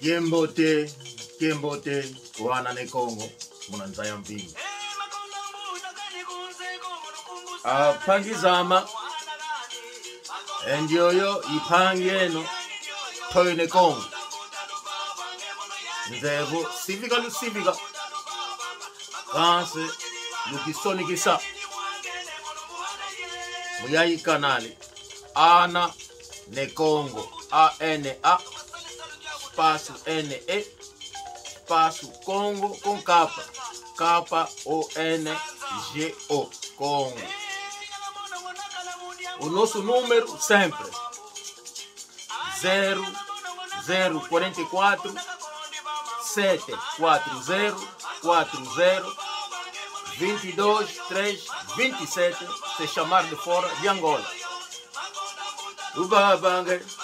Kiembote, Kiembote, Kuhana ne Kongo, munanzaya mpinga. Apangizama, endiyoyo ipangi eno, toyo ne Kongo. Nzevo, sivika lusivika. Kanse, lukisonikisa. Muyayi kanali. Ana ne Kongo. A-N-A. Espaço N-E. Espaço Congo com capa. Capa O-N-G-O. Congo. O nosso número sempre. 0 0 44 7 4 0 4 0 22 3 27 se chamar de fora de Angola. Tiribana.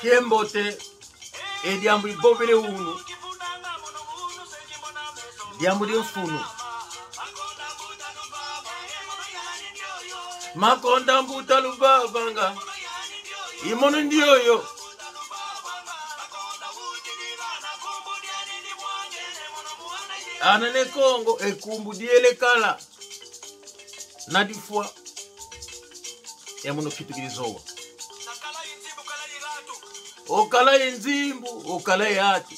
tiembote e diambu libovele unu diambu limfunu makonda mbuta lubavanga imono ndioyo. Ana ne kongo ekumbu dielekala na difwa emono kitikilizowa okala enzimbu okala yatu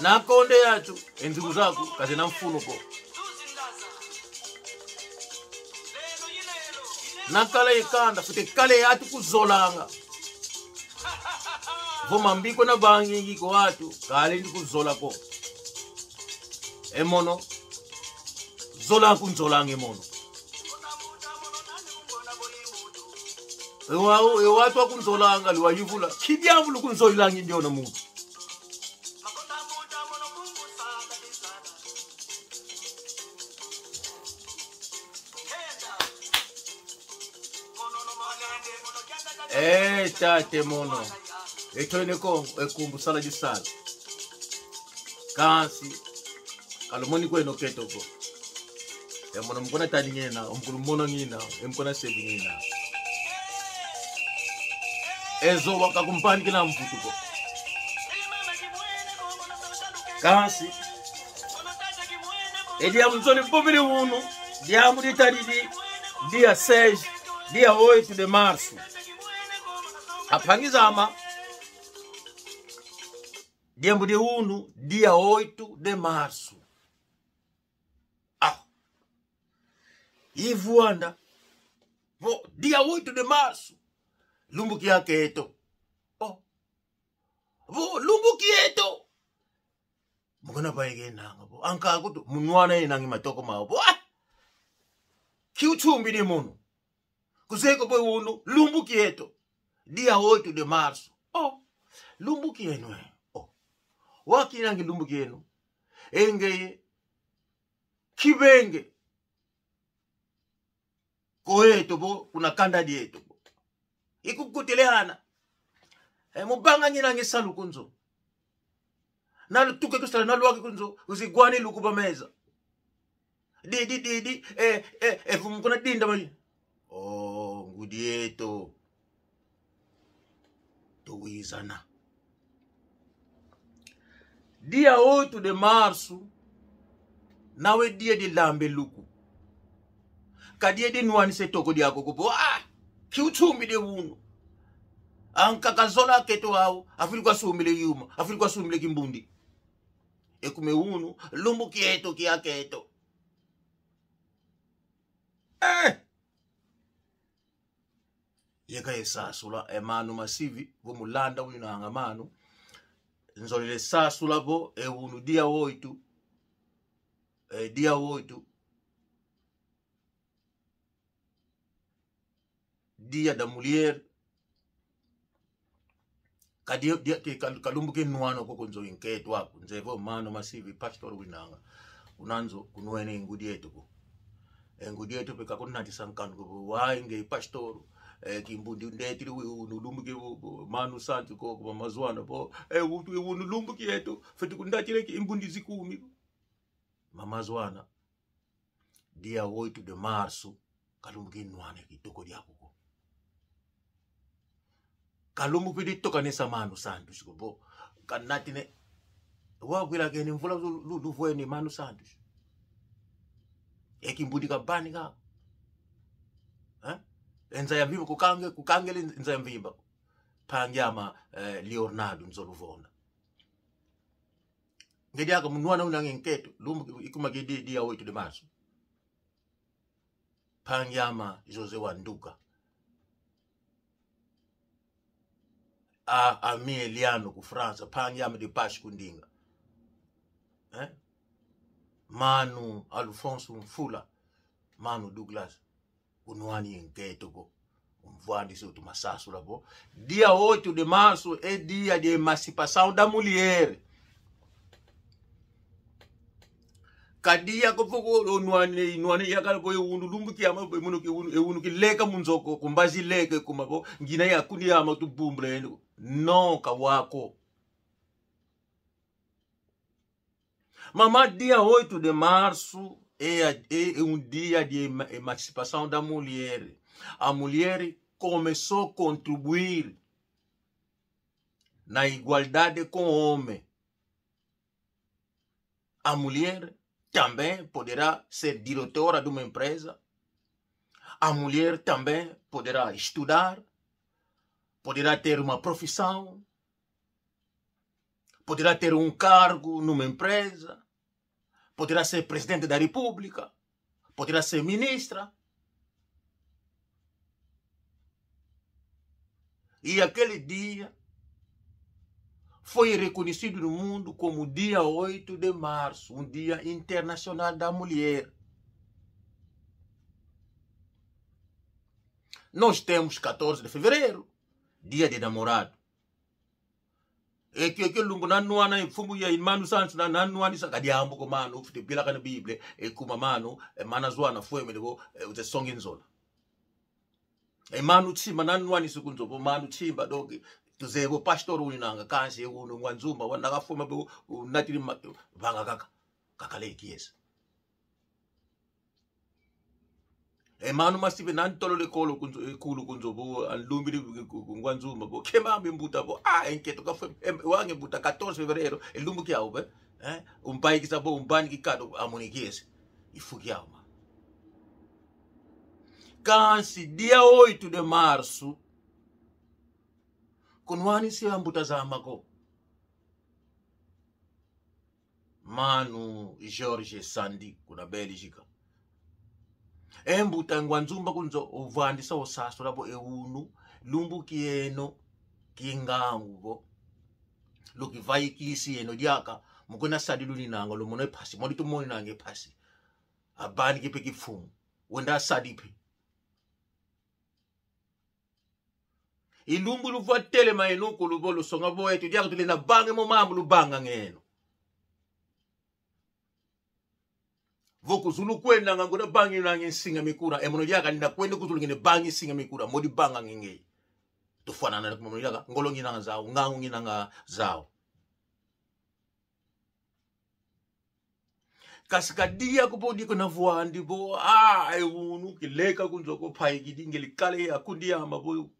nakonde yatu enzimbu zaku kaze na mfunuko nakala ikanda fute kale yatu kuzolanga. Voma mbiko na bangi ngiko watu kale ndi kuzolako emono zolaku nzolange emono wathi wakunzolanga liwayivula khidyavu lukunzoyilanga into yona muntu Eh tate mono. Ethoyeneko ekumbusala lisala kansi kalomoni kweno ketoko emona mukona tani ngina omukulu mono ngina emukona sevi ngina. Ezo wakakumpanikila mvutuko kansi ediamu nzoni mpopili unu diamu ditalidi dia 6 dia 8 de março aphangizama Diambo de Uno, dia 8 de março. Ah. Voanda. Vo, dia 8 de março. lumbukia keto. Oh bo lumbukia to mukana paike nanga bo. Anka kutu munwana enangi matoko mawo bo. Ah! Kiuchumbile muno kuseko bo uno lumbukia to dia 8 de março oh lumbukia no e. oh wakinangi lumbukia no engeye kibenge. Koeto bo kuna kandadi yeto bo. Ikukuteleana e, mubanga nyirangi salu kunzo. Nalutuke kusala naluwake kunzo. Uzigwani lukuba meza. Didi didi e, e, e, vumukuna dinda mali oh ngudi yeto tuwizana dia 8 de março nawe dia de lambe luku. Kadia de nuani se toko dia koko po ah kiuchumi de uno. Anka kazola keto au afili kwa sumile yuma afili kwa sumile kimbundi. Ekume unu lumbu kieto kia keto. Eh! Yeka esasula emanu masivi vomulanda winanga manu. Nzolele sasula vo ewunu dia woitu e dia woitu dia da mulher kadia dia ke kalumbu ke nuano ko kunzo inketo ako nzevo mano masivi pastor winanga. Unanzo kunwene ingudi yetu ko engudi yetu pe kakunati sankanu ko wainge pastor eh, kimbundi ndetiri unulumbuke manu santu ko ko mazwana po eh unulumbuke yetu fetu kundachire ki imbundi zikumi mamazwana dia 8 de março kalumbuke nwane kitoko lyako toka nesa manu santu siko bo. Kanatine wagwira kene mvula luvueni manu santu ka kabani kako enza ya mvimba kukange kukangele enza ya mvimba pangyama eh, leonardo nzoluvona ngedi aka munwana unange nketo lumu ikuma gidi dia wetu de março pangyama jose wanduka a e ameli yami kufransa phangi yami lipashi kundinga eh? manu alfonso mfula manu douglas unwani yenketo ko umvwandisi uti masasu lapo dia wote ude maso e dia de emancipação da mulher kadia kopoko onwane inwane yakaleko eundu lumbukiyama eunukileka e e munzoko kumbazileke kumapo ngina yakuni yama tubumbula no kawako Mama, dia 8 de março é, é um dia de emancipação da mulher. A mulher começou a contribuir na igualdade com o homem. A mulher também poderá ser diretora de uma empresa. A mulher também poderá estudar, poderá ter uma profissão, poderá ter um cargo numa empresa, poderá ser presidente da república, poderá ser ministra. E aquele dia foi reconhecido no mundo como dia 8 de março, um dia internacional da mulher. Nós temos 14 de fevereiro, dia deda morado ekio eh, ekio lungu nanuana empfumu ya imanu sansi na nanuanisa kadiambuko manu ufite bilakana bible eh, ekuma manu eh, emana zwana fuemeleko utesonga inzona emanu tsimba nanuanisa kunzopo manu tsimba doki tuzebo pastor uninanga kansi uno ngwanzumba wanakafuma unatiri vanga kaka. Kakalekiesa manu masive nantolo lekolo ekulu kunzo bo anlumbili ngwanzuma bo. Kemambe mbuta bo a enketo kafe wange mbuta 14 fevereiro elumbu kyao be eh? Umbai kisabo umbani kikado amonikiese ifu kyao ma. Kansi dia 8 de março kunwani si ambutazamako manu George Sandi kuna Belgica embuta ngwanzumba kunzo uvandisa osaso labo ewunu lumbu kieno kingangubo lukivai kisi yeno lyaka mukona sadiluli nango lumono ephasi moli tumoni nange ephasi. Abani kipe kipfumu wenda asadipe ilumbu luvatele mayenuku lubo lusonga boetu lyaka tulina bange momambu lubanga ngeno. Voku zulu kwenda nga ngoda bangi nange singa mikura. E mono yaka nda kwenda kuzulu ngene bangi singa mikura. Modi banga ngenge. Tufanana na mono yaka. Ngolo ngina nga zao. Ngangu ngina nga zao. Kasika dia ko bodi ko na vuandi bo. A e unu kileka kunzo ko pai gidi ngeli kale ya kundi ya mabo.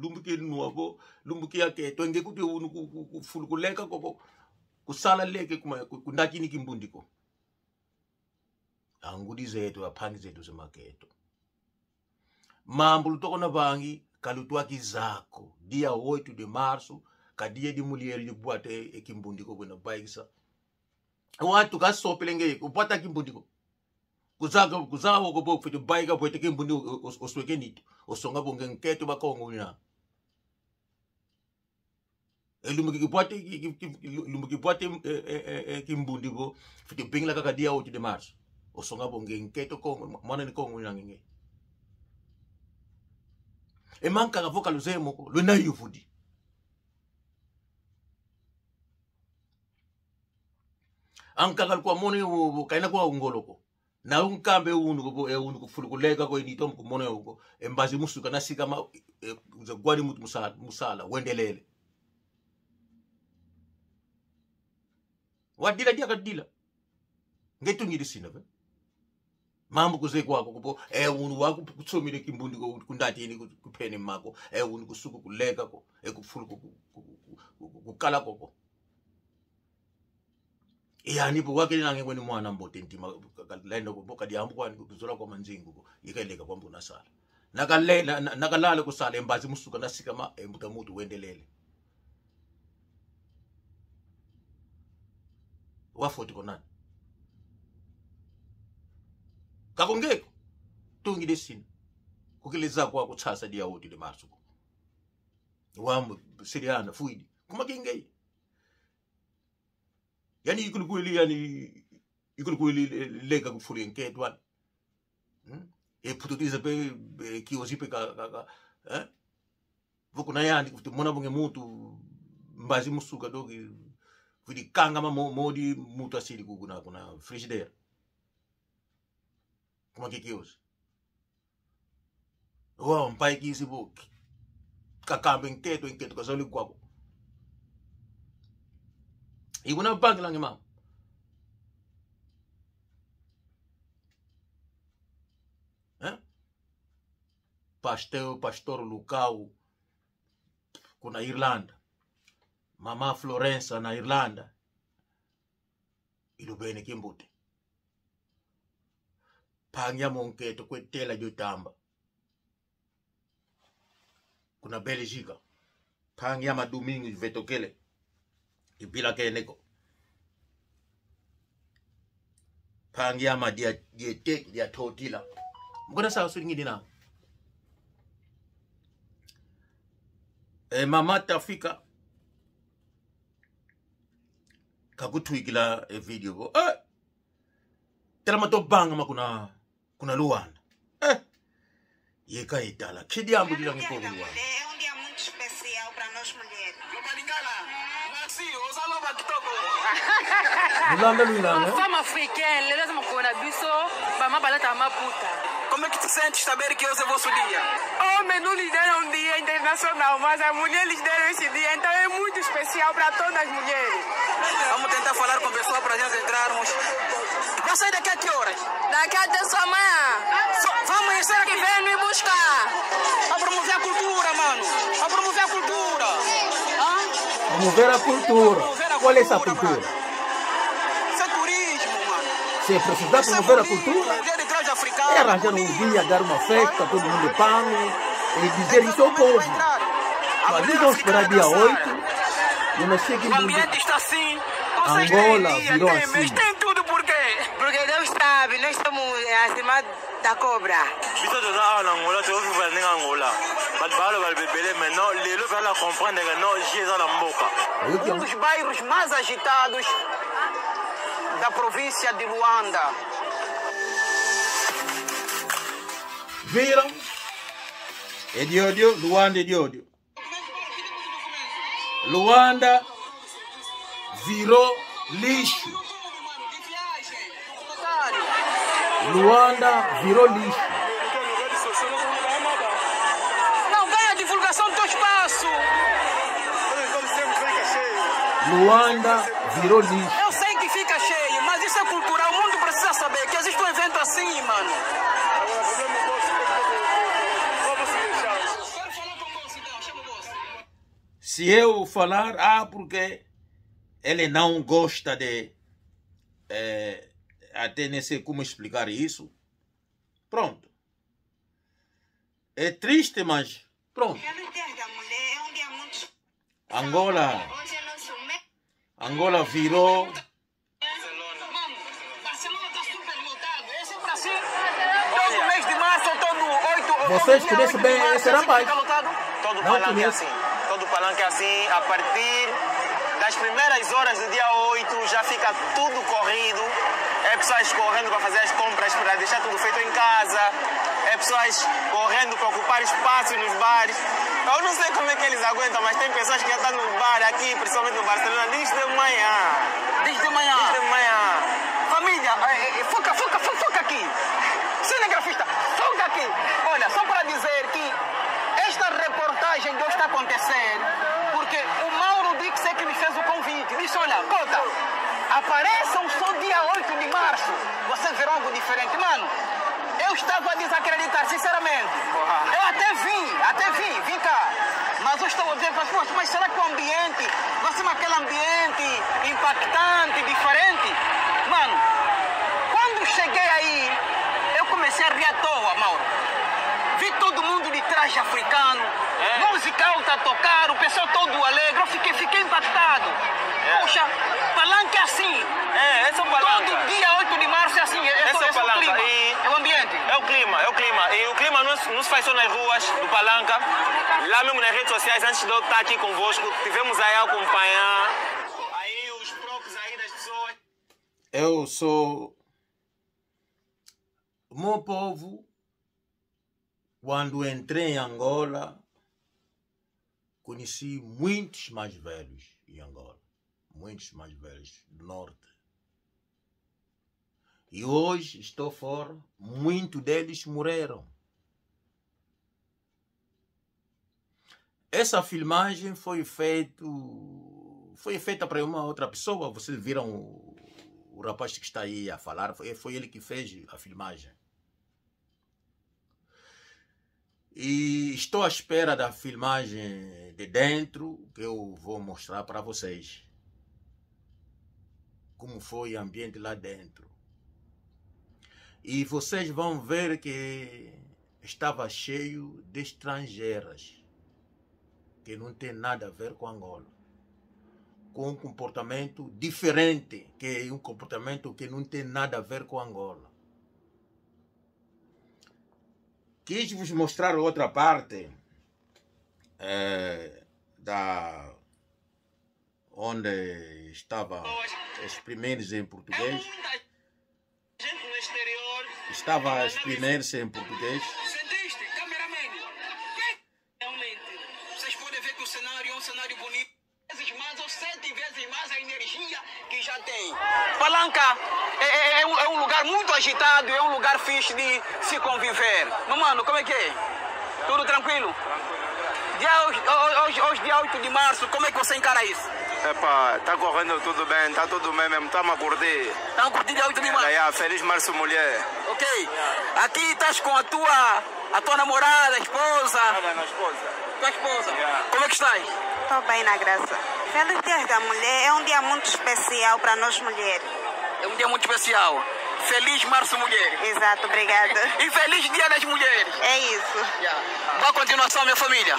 Lumbuki nuwa bo. Lumbuki ya ke to nge kuti unu ku fulu kuleka ko kusala leke kuma kundakini kimbundiko anguli zetu aphangi zetu zemaketo. Mambo lutokona vangi kalutwaki zako dia 8 de marso kadiye dimuliere libwate ekimbundiko bwena baikisa watu kasopelenge ubwata kimbundiko. Kuzaka kuzawo kobo kufitu baika bwete kimbundiko osweke nitu osonga bonge nketu bakongo na lumukipwate kimbundiko fitu bingla kakadia 8 de marso. osonga bonge nke to kongo mwana ni kongo na ngenge emankaka voka lozeye moko lo na yovudi ankaka likuwa mone kaina kuwa ungoloko na unkambe unuko eunuko fulukuleka ko e inito e mkumone uko. Embazi musuka nasika ma e gwani mutu musala musala wendelele. Wadila dia kadila ngetungiri sina ve mambo kuze kwako kupo e unu wako kutsomile kimbundi ko kundati ni kuphene mako e unu kusuku kulega ko e kufulu kukala koko yani bo wake nange kweni mwana mbote ntima kalenda ko boka di ambu kwani kuzola kwa manzingu ko ikeleka kwa mbona sala. Nakale nakalala kusala embazi musuka nasika ma embuta mutu wendelele wafoti konani kakongeko. Tungide sina kukilezako dia diya otile maso wam siriana fuidi. Kuma kumakingei yani ikulukuili yani ikulukuili lega kufuli nketu hmm? e hmm? tisa pe e, kiyozi pe ka, ka, ka eh? vukuna yandi kuti mona bunge mutu mbazi musuka doki kuti kangama modi mutu asiri kuguna kuna frigidaire. Kuma kikios wa mpai kisi bo kakambe nketo nketo kazali kwako iguna bank lang imam eh? pastor pastor Lucau kuna Irlanda. Mama Florença na Irlanda. Ilubene kimbuti pangya monketo kwetela jotamba. Kuna belgika. Pangia madomingo vetokele. Ipila keneko. Pangi ama dia tek dia totila. Mkona sawa ngini na. e mama tafika. Kakutwikila e video. Ko eh tela mato banga makuna kuna luwanda eh. yeka itala. Que diabo de lange povo luwanda lulanda luilanga. Femme africaine lelo aza mokolo na biso bama balata maputa Como é que te sentes saber que hoje é vosso dia? homem não lhes deram um dia internacional mas as mulheres lhes deram esse dia então é muito especial para todas as mulheres Vamos tentar falar com a pessoa para nós entrarmos. Vai sair daqui a que horas? daqui até sua manhã Só- vamos conhecer aqui. que vem me buscar A promover a cultura, mano. A promover a cultura. Hã? promover a cultura qual é essa cultura Isso é turismo, mano. se precisar é promover a cultura é arranjar um dia, dar uma festa, todo mundo pango e dizer isso ao povo. Mas eles vão esperar dia africana 8 dançar. e nós chegamos O em ambiente está assim. Vocês Angola têm dia, virou tem assim. mês, tem tudo por quê? porque Deus sabe nós estamos acima da cobra biso toza awa na ngola toyovivela ndenge ya ngola bato baloba libebele maintenant lelo toala comprendre ke non ji eza na mboka Um dos bairros mais agitados da província de Luanda. Viram? É de ódio, Luanda é de ódio. Luanda virou lixo. Luanda virou lixo. Não ganha a divulgação do teu espaço. Luanda virou lixo. Eu sei que fica cheio, mas isso é cultural. O mundo precisa saber que existe um evento assim, mano. Se eu falar, ah, porque ele não gosta de. eh, até nem sei como explicar isso. Pronto. É triste, mas pronto. É Angola, é mês. Angola virou. Barcelona está super lotado. Esse é para ser todo mês de março, todo oito. Vocês conhecem bem esse assim rapaz? Não palanque palanque é assim. A partir das primeiras horas do dia 8 já fica tudo corrido. É pessoas correndo para fazer as compras, para deixar tudo feito em casa. É pessoas correndo para ocupar espaço nos bares. Eu não sei como é que eles aguentam, mas tem pessoas que já estão no bar aqui, principalmente no Barcelona, desde de manhã. Desde manhã. Desde de manhã. Família, é, é, foca, foca, foca, foca aqui. Cinegrafista, foca aqui. Olha, só para dizer que esta reportagem não está a acontecer porque o Mauro Dix é que me fez o olha, Cota, apareçam só dia 8 de março. Vocês verão algo diferente. Mano, eu estava a desacreditar, sinceramente. Eu até vim, até vim, vim cá. Mas eu estou a ver, mas, mas será que o ambiente vai ser aquele ambiente impactante, diferente? Mano, quando cheguei aí, eu comecei a rir à toa, Mauro. Vi todo mundo traje africano, música alta a tocar, o pessoal todo alegre. Eu fiquei, fiquei impactado. Poxa, palanque é assim. É, esse é o palanque. Todo dia 8 de março é assim. É, Esse é o esse é o palanca. clima. E- É o ambiente. É o clima, é o clima. E o clima não, não se faz só nas ruas do Palanca. Lá mesmo nas redes sociais, antes de eu estar aqui convosco, tivemos aí a acompanhar. Aí os próprios aí das pessoas. Eu sou. O meu povo, quando entrei em Angola, conheci muitos mais velhos em Angola. Muitos mais velhos do norte. E hoje estou fora, muitos deles morreram. Essa filmagem foi feito foi feita para uma outra pessoa. Vocês viram o, o rapaz que está aí a falar, foi, foi ele que fez a filmagem. E estou à espera da filmagem de dentro que eu vou mostrar para vocês. Como foi o ambiente lá dentro. E vocês vão ver que estava cheio de estrangeiras que não tem nada a ver com Angola. Com um comportamento diferente, que é um comportamento que não tem nada a ver com Angola. Quis vos mostrar outra parte eh, da onde estava os primeiros em português. Estava a exprimir-se em português. Sentiste, cameraman? Realmente, vocês podem ver que o cenário é um cenário bonito. Vezes mais ou sete vezes mais a energia que já tem. Palanca é, é- é é muito agitado, é um lugar fixe de se conviver. Mas, mano, como é que é? Tudo tranquilo? Dia, hoje, hoje, dia 8 de março, como é que você encara isso? Epa, tá correndo tudo bem, tá tudo bem mesmo, estamos a curtir. Tá curtindo dia 8 de março? Aí, ah, feliz março, mulher. Ok. Aqui estás com a tua, a tua namorada, esposa. Olha, na esposa. Tua esposa. Yeah. Como é que estás? Estou bem na graça. Pelos dias da mulher, é um dia muito especial para nós mulheres. É um dia muito especial. Feliz Março Mulher. Exato, obrigada. E feliz Dia das Mulheres. É isso. Boa continuação, minha família.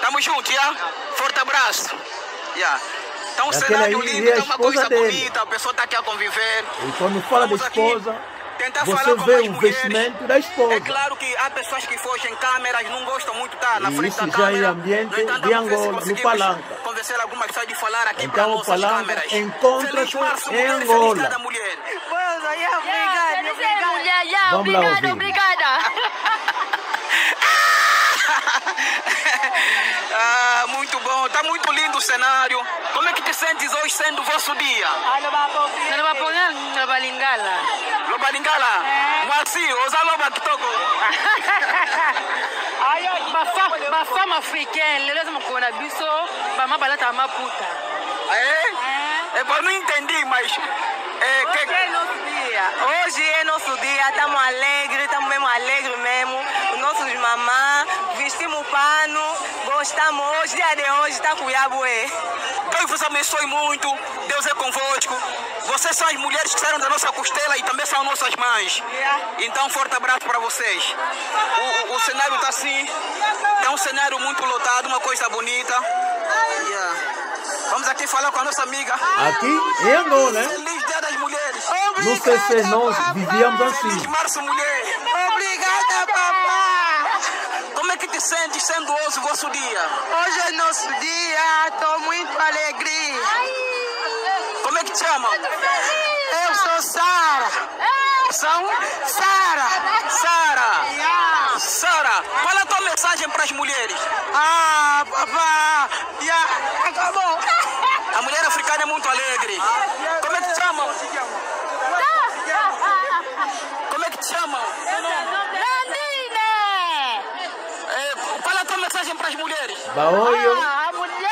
Tamo junto, já? Forte abraço. Yeah. Tá um Aquele cenário aí lindo, é tá uma coisa dele. bonita, a pessoa tá aqui a conviver. E quando fala da Vamos aqui esposa, tentar você falar com vê o mulheres. vestimento da esposa. É claro que há pessoas que fogem câmeras, não gostam muito de estar na E frente isso da já câmera. é ambiente No entanto, de vamos ver se Angola, no conseguimos Palanca. Convencer algumas pessoas de falar aqui Então, para o nossas Palanca câmeras. encontra-se Feliz Março, em mulher, feliz Angola. Da mulher. Yeah, obrigada, obrigada. mulher, já, Vamos lá obrigada, ouvir. obrigada. Ah, muito bom, tá muito lindo o cenário. Como é que te sentes hoje sendo o vosso dia? Nanabaponga, nabalingala. Loba lingala, mwasi, oza loba kitoko. Bafemme africaine lelo eza mokolo na biso bama balataka maputa É? É, eu não dia. Hoje é nosso dia. Estamos alegres, estamos mesmo alegres mesmo. Os nossos mamãs, vestimos pano, gostamos. Hoje, dia de hoje, está com o Yabué. Deus vos abençoe muito. Deus é convosco. Vocês são as mulheres que saíram da nossa costela e também são nossas mães. Então, forte abraço para vocês. O, o- o cenário está assim. É um cenário muito lotado, uma coisa bonita. Yeah. Vamos aqui falar com a nossa amiga. Aqui em Angola, né? Feliz sei se nós vivíamos Feliz assim. Março Mulher. Obrigada, papá. Como é que te sentes sendo hoje o vosso dia? Hoje é nosso dia, estou muito alegria. Como é que te chamam? Eu sou Sara. São Sara. Sara. Sara, qual é a tua mensagem para as mulheres? Ah, papá. Yeah. Acabou. A mulher africana é muito alegre. Como é que te chamam? Como é que te chamam? É, qual é a tua mensagem para as mulheres? Baoyo, A mulher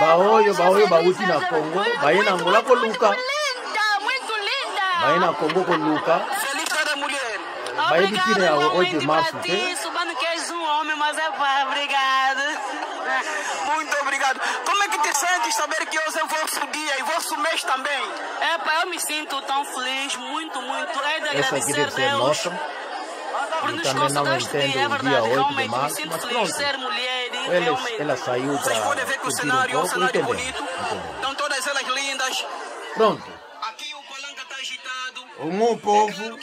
baoyo, baoyo, bauti na Congo. Baí na Angola com Luca. linda, muito linda. Baí na Congo com Luca. Feliz Dia da Mulher. Baí de Tine a 8 de março, saber que hoje é o vosso dia e vosso mês também? É pá, eu me sinto tão feliz, muito, muito. É de Essa aqui agradecer deve ser Deus. nossa. Por Eu nos também não entendo dia, é o dia verdade, 8 de realmente me março, sinto mas feliz pronto. ser mulher, e Ela, saiu Vocês para podem ver que o cenário é um cenário bonito. Estão todas elas lindas. Pronto. Aqui o palanca está agitado. O meu povo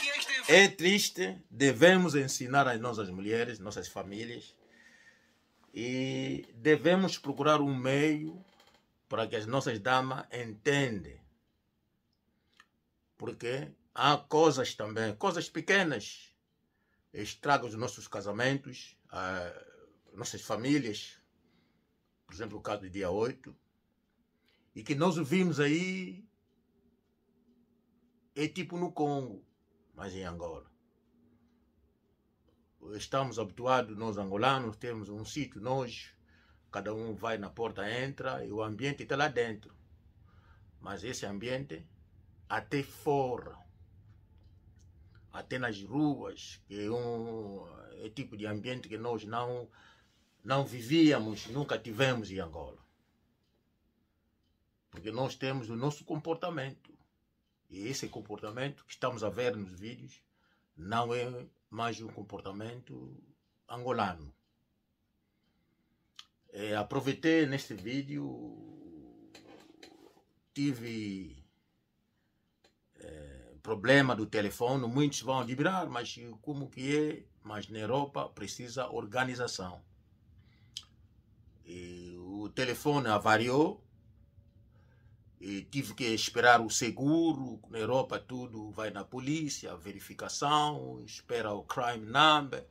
é triste. Devemos ensinar as nossas mulheres, nossas famílias. E devemos procurar um meio para que as nossas damas entendam. Porque há coisas também, coisas pequenas, estragam os nossos casamentos, ah, nossas famílias. Por exemplo, o caso do dia 8. E que nós vimos aí é tipo no Congo, mas em Angola. Estamos habituados, nós angolanos, temos um sítio, nós, cada um vai na porta, entra e o ambiente está lá dentro. Mas esse ambiente, até fora, até nas ruas, que é um é tipo de ambiente que nós não, não vivíamos, nunca tivemos em Angola. Porque nós temos o nosso comportamento. E esse comportamento que estamos a ver nos vídeos não é mais um comportamento angolano. É, aproveitei neste vídeo, tive é, problema do telefone, muitos vão admirar, mas como que é? Mas na Europa precisa organização. E o telefone avariou, e tive que esperar o seguro. Na Europa tudo vai na polícia, verificação, espera o crime number.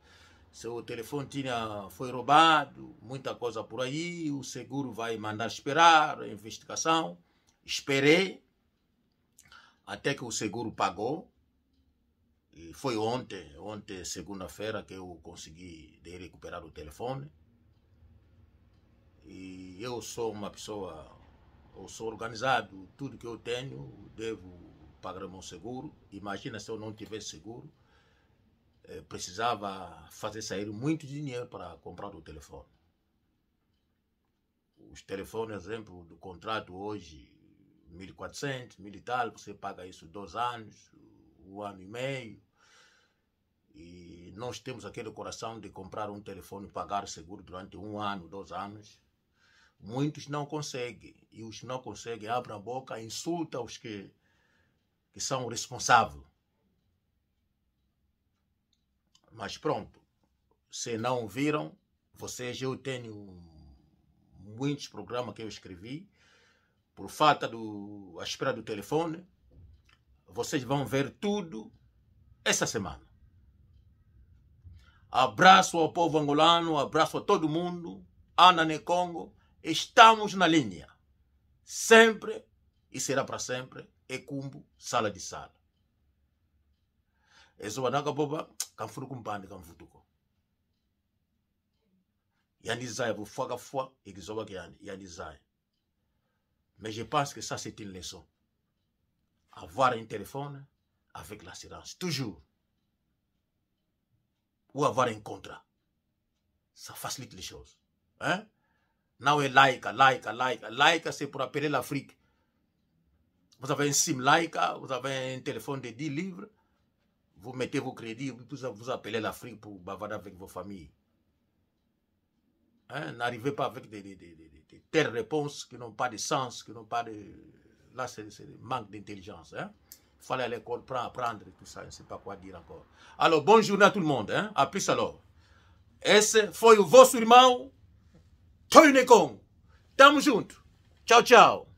Se o telefone tinha, foi roubado, muita coisa por aí, o seguro vai mandar esperar a investigação. Esperei até que o seguro pagou. E foi ontem, ontem segunda-feira, que eu consegui recuperar o telefone. E eu sou uma pessoa eu sou organizado, tudo que eu tenho, devo pagar meu seguro. Imagina se eu não tivesse seguro, precisava fazer sair muito dinheiro para comprar o telefone. Os telefones, exemplo, do contrato hoje, 1.400, mil e tal, você paga isso dois anos, um ano e meio. E nós temos aquele coração de comprar um telefone e pagar seguro durante um ano, dois anos. Muitos não conseguem. E os que não conseguem abrem a boca, insultam os que, que são responsáveis. Mas pronto. Se não viram, vocês, eu tenho muitos programas que eu escrevi. Por falta do a espera do telefone, vocês vão ver tudo essa semana. Abraço ao povo angolano, abraço a todo mundo. Ana Necongo estamos na linha. Sempre e será para sempre. Ecumbo, sala de sala. Ezoba naka boba, kamfuru kumpande kamfutuko. Yani zaya, vous fois qu'à fois, et que zoba yani zaya. Mais je pense que ça c'est une leçon. Avoir un téléphone avec l'assurance, toujours. Ou avoir un contrat. Ça facilite les choses. Hein? Now est Laika, Laika, Laika. Laika, c'est pour appeler l'Afrique. Vous avez un SIM Laika, vous avez un téléphone de 10 livres, vous mettez vos crédits, vous, appelez l'Afrique pour bavarder avec vos familles. Hein, N'arrivez pas avec des, telles réponses qui n'ont pas de sens, qui n'ont pas de... Là, c'est manque d'intelligence. Hein. Il fallait à l'école apprendre tout ça, je ne sais pas quoi dire encore. Alors, bonne à tout le monde. Hein. Plus alors. Esse foi o vosso irmão Tonho Necon. Tamo junto. Tchau, tchau.